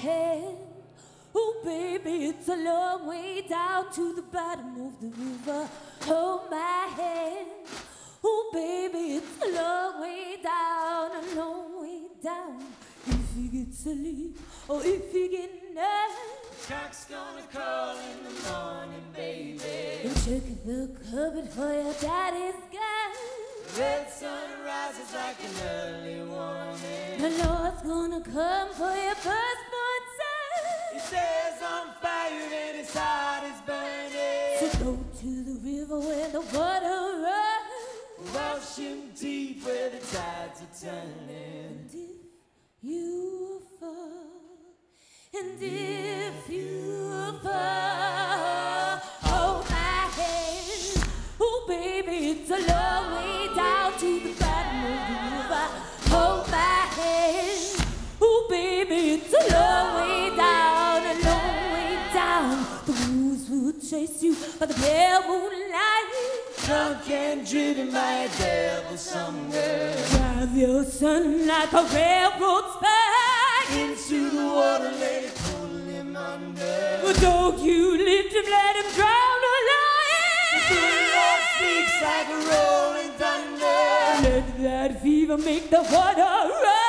hand. Oh, baby, it's a long way down to the bottom of the river. Hold my hand. Oh, baby, it's a long way down, a long way down. If you get sleep or if you get nervous. Cock's gonna call in the morning, baby. And check the cupboard for your daddy's gun. Red sun rises like an early warning. The Lord's gonna come for your firstborn go to the river where the water runs. Wash him deep where the tides are turning. And if you fall, and if The wolves will chase you by the pale moonlight. Drunk and driven by a devil somewhere. Drive your son like a railroad spike. Into the water, let it pull him under. But don't you lift him, let him drown The Lord speaks like a rolling thunder. Let that fever make the water run.